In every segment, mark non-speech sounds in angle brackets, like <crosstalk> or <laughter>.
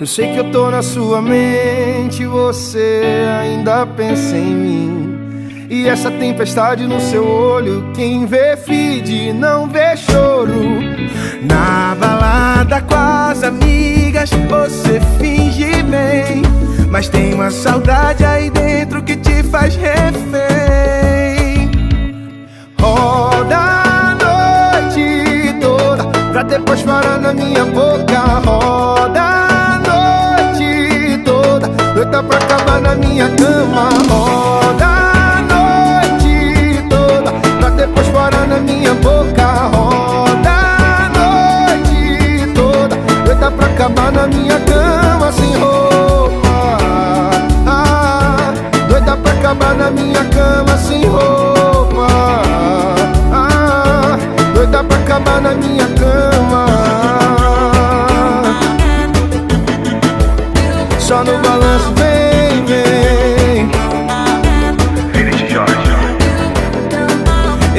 Eu sei que eu tô na sua mente, você ainda pensa em mim. E essa tempestade no seu olho, quem vê feed não vê choro. Na balada com as amigas, você finge bem. Mas tem uma saudade aí dentro que te faz refém. Roda a noite toda, pra depois parar na minha boca. Roda pra acabar na minha cama Roda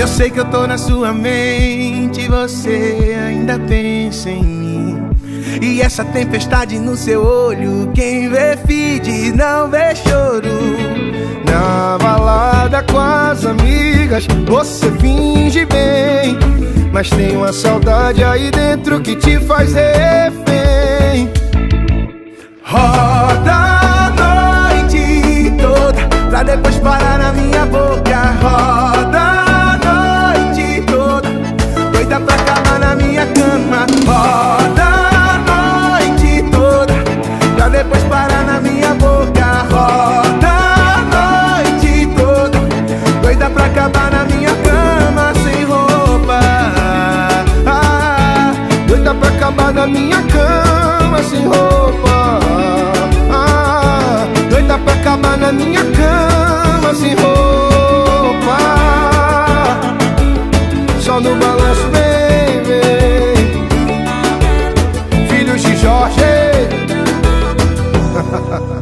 Eu sei que eu tô na sua mente Você ainda pensa em mim. E essa tempestade no seu olho Quem vê feed não vê choro. Na balada com as amigas Você finge bem. Mas tem uma saudade aí dentro que te faz refém. Roda sem roupa. Ah, Doida pra acabar na minha cama sem roupa. Só no balanço, baby Filhos de Jorge. <laughs>